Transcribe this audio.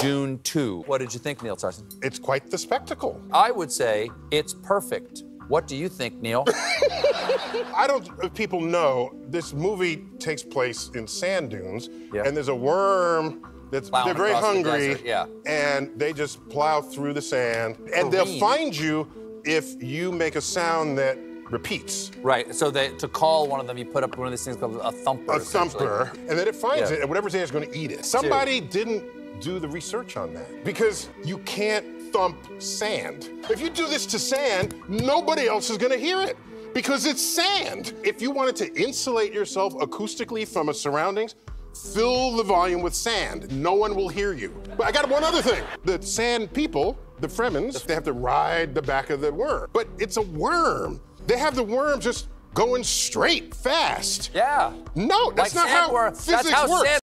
Dune 2. What did you think, Neil Sarson? It's quite the spectacle. I would say it's perfect. What do you think, Neil? I don't, if people know, this movie takes place in sand dunes, Yeah. and there's a worm that's, Plowing they're very across the hungry, yeah. and they just plow through the sand, and they'll find you if you make a sound that repeats. right. So they, to call one of them, you put up one of these things called a thumper. A thumper, and then it finds Yeah. it, and whatever's there is going to eat it. Somebody didn't do the research on that because you can't thump sand. If you do this to sand, nobody else is going to hear it because it's sand. If you wanted to insulate yourself acoustically from a surroundings, fill the volume with sand. No one will hear you. But I got one other thing. The sand people, the Fremens, they have to ride the back of the worm. But it's a worm. They have the worm just going straight fast. Yeah. No, that's Like not how sandworm- physics that's how works. sand